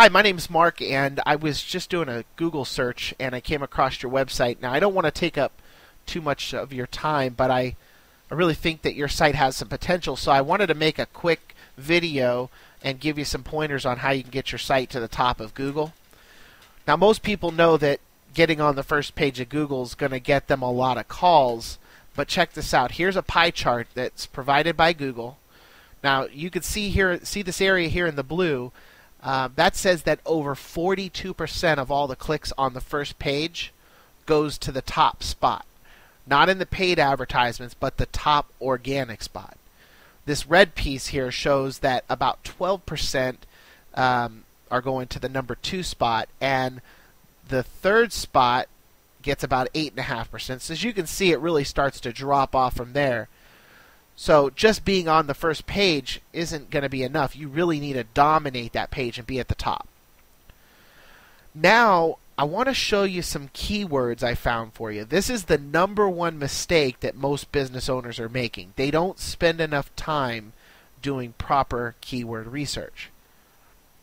Hi, my name's Mark, and I was just doing a Google search and I came across your website. Now, I don't want to take up too much of your time, but I, I really think that your site has some potential, so I wanted to make a quick video and give you some pointers on how you can get your site to the top of Google. Now, most people know that getting on the first page of Google is going to get them a lot of calls, but check this out. Here's a pie chart that's provided by Google. Now, you can see here, see this area here in the blue uh, that says that over 42% of all the clicks on the first page goes to the top spot. Not in the paid advertisements, but the top organic spot. This red piece here shows that about 12% um, are going to the number two spot, and the third spot gets about 8.5%. So as you can see, it really starts to drop off from there. So just being on the first page isn't going to be enough. You really need to dominate that page and be at the top. Now, I want to show you some keywords I found for you. This is the number one mistake that most business owners are making. They don't spend enough time doing proper keyword research.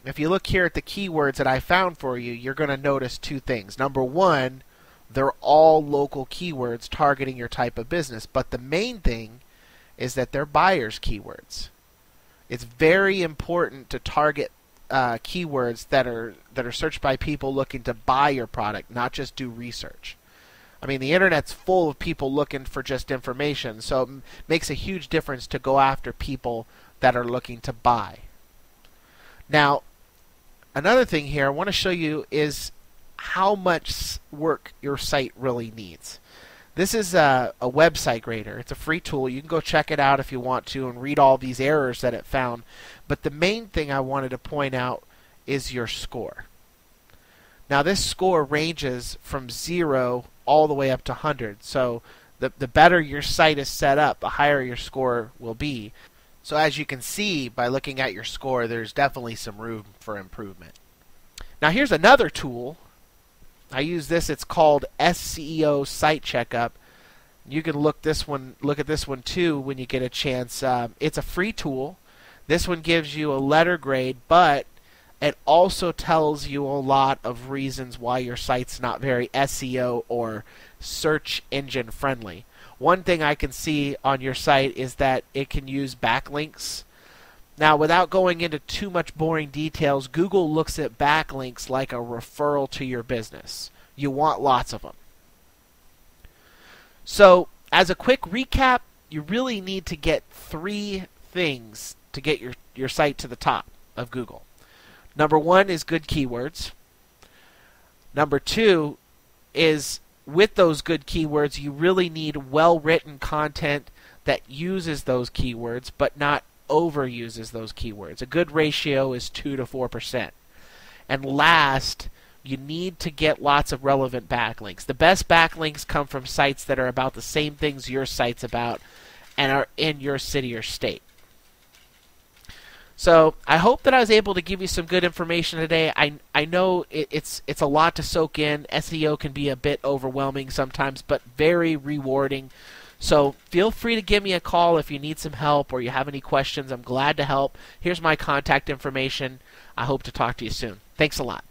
If you look here at the keywords that I found for you, you're going to notice two things. Number one, they're all local keywords targeting your type of business. But the main thing is that they're buyers keywords. It's very important to target uh, keywords that are that are searched by people looking to buy your product, not just do research. I mean, the internet's full of people looking for just information, so it makes a huge difference to go after people that are looking to buy. Now, another thing here I want to show you is how much work your site really needs. This is a, a website grader. It's a free tool. You can go check it out if you want to and read all these errors that it found. But the main thing I wanted to point out is your score. Now this score ranges from 0 all the way up to 100. So the, the better your site is set up, the higher your score will be. So as you can see by looking at your score, there's definitely some room for improvement. Now here's another tool I use this. It's called SEO Site Checkup. You can look this one, look at this one too when you get a chance. Um, it's a free tool. This one gives you a letter grade, but it also tells you a lot of reasons why your site's not very SEO or search engine friendly. One thing I can see on your site is that it can use backlinks now, without going into too much boring details, Google looks at backlinks like a referral to your business. You want lots of them. So, as a quick recap, you really need to get three things to get your, your site to the top of Google. Number one is good keywords. Number two is with those good keywords, you really need well written content that uses those keywords, but not overuses those keywords. A good ratio is 2 to 4%. And last, you need to get lots of relevant backlinks. The best backlinks come from sites that are about the same things your site's about and are in your city or state. So I hope that I was able to give you some good information today. I I know it, it's it's a lot to soak in. SEO can be a bit overwhelming sometimes, but very rewarding. So feel free to give me a call if you need some help or you have any questions. I'm glad to help. Here's my contact information. I hope to talk to you soon. Thanks a lot.